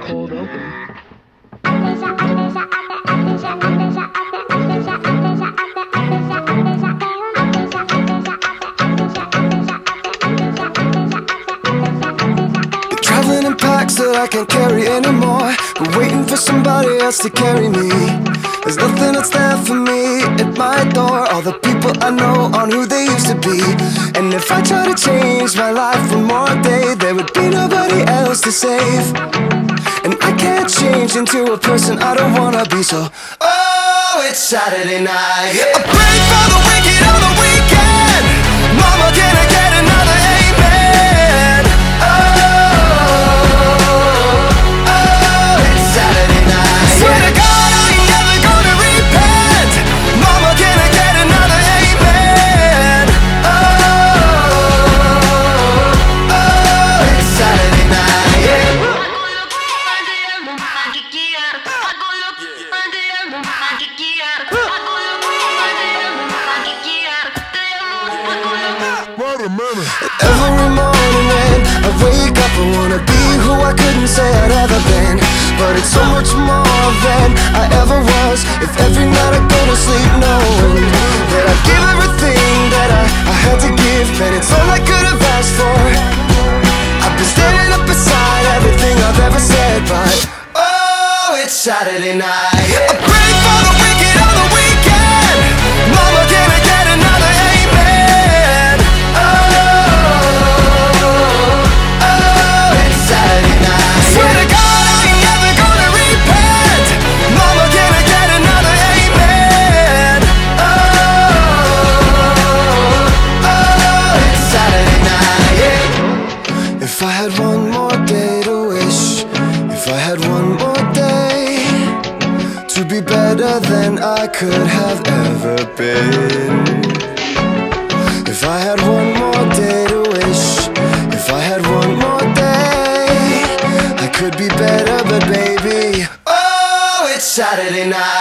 cold open. Traveling in packs that I can't carry anymore. Waiting for somebody else to carry me. There's nothing that's there for me at my door. All the people I know aren't who they used to be. And if I try to change my life one more day, there would be nobody else to save. Can't change into a person I don't wanna be. So, oh, it's Saturday night. I pray for the wicked Every morning when I wake up, I wanna be who I couldn't say I'd ever been. But it's so much more than I ever was. If every night I go to sleep knowing that I give everything that I, I had to give, then it's all I could have asked for. I've been standing up beside everything I've ever said, but oh, it's Saturday night. I than I could have ever been. If I had one more day to wish, if I had one more day, I could be better, but baby, oh, it's Saturday night.